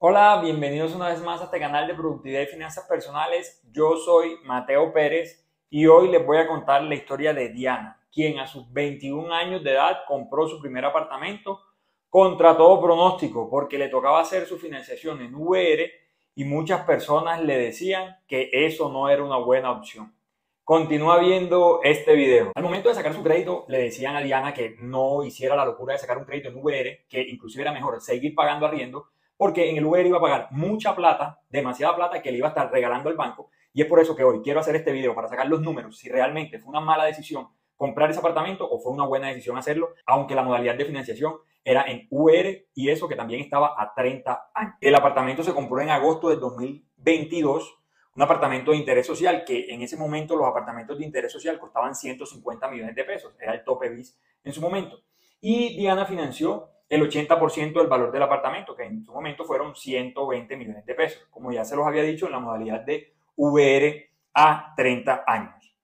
Hola, bienvenidos una vez más a este canal de productividad y finanzas personales. Yo soy Mateo Pérez y hoy les voy a contar la historia de Diana, quien a sus 21 años de edad compró su primer apartamento contra todo pronóstico porque le tocaba hacer su financiación en VR y muchas personas le decían que eso no era una buena opción. Continúa viendo este video. Al momento de sacar su crédito, le decían a Diana que no hiciera la locura de sacar un crédito en VR, que inclusive era mejor seguir pagando arriendo porque en el Uber iba a pagar mucha plata, demasiada plata que le iba a estar regalando el banco. Y es por eso que hoy quiero hacer este video para sacar los números, si realmente fue una mala decisión comprar ese apartamento o fue una buena decisión hacerlo, aunque la modalidad de financiación era en UR y eso que también estaba a 30 años. El apartamento se compró en agosto del 2022, un apartamento de interés social que en ese momento los apartamentos de interés social costaban 150 millones de pesos, era el tope bis en su momento. Y Diana financió el 80% del valor del apartamento, que en su momento fueron 120 millones de pesos, como ya se los había dicho en la modalidad de VR a 30 años.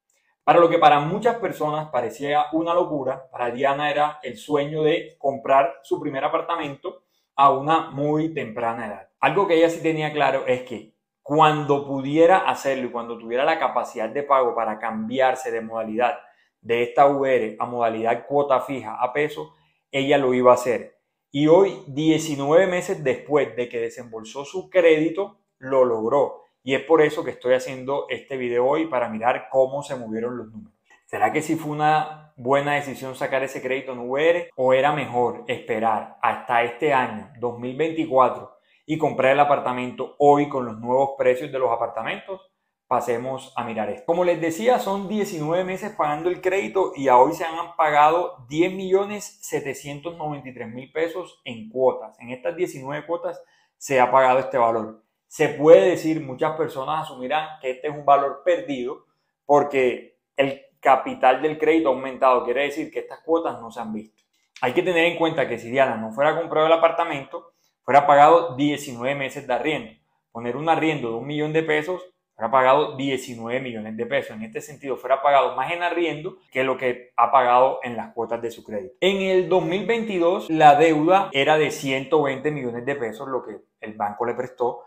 Para lo que para muchas personas parecía una locura, para Diana era el sueño de comprar su primer apartamento a una muy temprana edad. Algo que ella sí tenía claro es que cuando pudiera hacerlo y cuando tuviera la capacidad de pago para cambiarse de modalidad de esta VR a modalidad cuota fija a peso, ella lo iba a hacer. Y hoy, 19 meses después de que desembolsó su crédito, lo logró. Y es por eso que estoy haciendo este video hoy para mirar cómo se movieron los números. ¿Será que sí fue una buena decisión sacar ese crédito en VR o era mejor esperar hasta este año, 2024, y comprar el apartamento hoy con los nuevos precios de los apartamentos? Pasemos a mirar esto. Como les decía, son 19 meses pagando el crédito y a hoy se han pagado 10 millones 793 mil pesos en cuotas. En estas 19 cuotas se ha pagado este valor. Se puede decir, muchas personas asumirán que este es un valor perdido porque el capital del crédito ha aumentado. Quiere decir que estas cuotas no se han visto. Hay que tener en cuenta que si Diana no fuera comprado el apartamento, fuera pagado 19 meses de arriendo. Poner un arriendo de un millón de pesos fuera pagado 19 millones de pesos. En este sentido, fuera pagado más en arriendo que lo que ha pagado en las cuotas de su crédito. En el 2022, la deuda era de 120 millones de pesos, lo que el banco le prestó.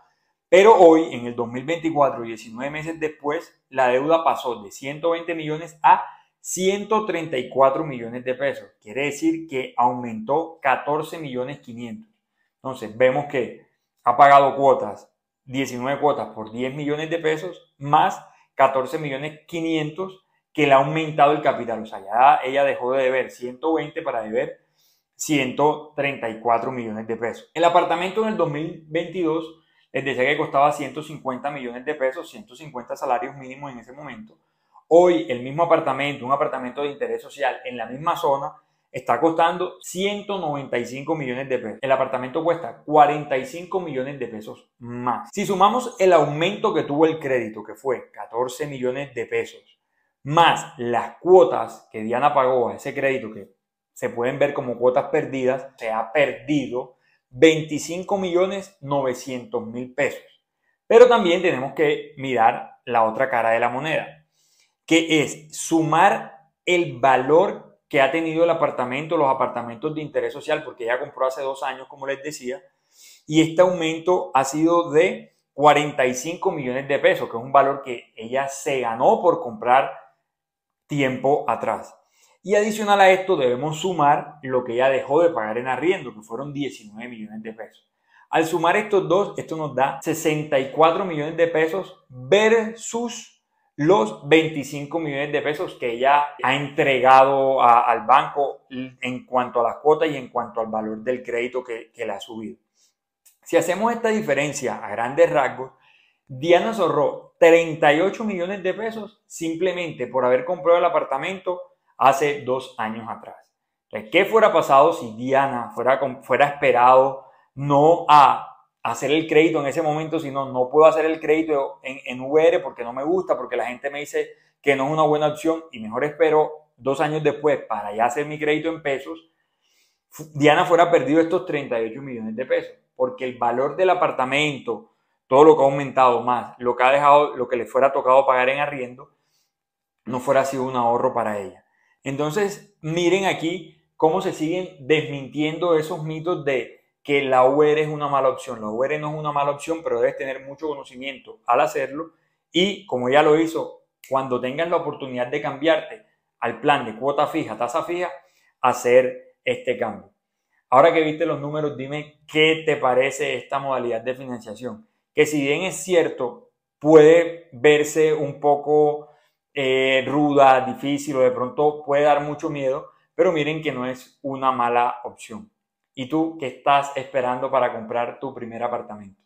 Pero hoy, en el 2024, 19 meses después, la deuda pasó de 120 millones a 134 millones de pesos. Quiere decir que aumentó 14 millones 500. Entonces, vemos que ha pagado cuotas 19 cuotas por 10 millones de pesos más 14 millones 500 que le ha aumentado el capital. O sea, ya ella dejó de deber 120 para deber 134 millones de pesos. El apartamento en el 2022 les decía que costaba 150 millones de pesos, 150 salarios mínimos en ese momento. Hoy el mismo apartamento, un apartamento de interés social en la misma zona, está costando 195 millones de pesos. El apartamento cuesta 45 millones de pesos más. Si sumamos el aumento que tuvo el crédito, que fue 14 millones de pesos, más las cuotas que Diana pagó a ese crédito, que se pueden ver como cuotas perdidas, se ha perdido 25 millones 900 mil pesos. Pero también tenemos que mirar la otra cara de la moneda, que es sumar el valor que ha tenido el apartamento, los apartamentos de interés social, porque ella compró hace dos años, como les decía, y este aumento ha sido de 45 millones de pesos, que es un valor que ella se ganó por comprar tiempo atrás. Y adicional a esto debemos sumar lo que ella dejó de pagar en arriendo, que fueron 19 millones de pesos. Al sumar estos dos, esto nos da 64 millones de pesos versus los 25 millones de pesos que ella ha entregado al banco en cuanto a las cuotas y en cuanto al valor del crédito que, que le ha subido. Si hacemos esta diferencia a grandes rasgos, Diana ahorró 38 millones de pesos simplemente por haber comprado el apartamento hace dos años atrás. ¿qué fuera pasado si Diana fuera, fuera esperado no a hacer el crédito en ese momento, si no, no puedo hacer el crédito en, en VR porque no me gusta, porque la gente me dice que no es una buena opción y mejor espero dos años después para ya hacer mi crédito en pesos, Diana fuera perdido estos 38 millones de pesos, porque el valor del apartamento, todo lo que ha aumentado más, lo que ha dejado, lo que le fuera tocado pagar en arriendo, no fuera sido un ahorro para ella. Entonces, miren aquí cómo se siguen desmintiendo esos mitos de que la UR es una mala opción. La UR no es una mala opción, pero debes tener mucho conocimiento al hacerlo y como ya lo hizo, cuando tengas la oportunidad de cambiarte al plan de cuota fija, tasa fija, hacer este cambio. Ahora que viste los números, dime qué te parece esta modalidad de financiación. Que si bien es cierto, puede verse un poco eh, ruda, difícil o de pronto puede dar mucho miedo, pero miren que no es una mala opción. ¿Y tú qué estás esperando para comprar tu primer apartamento?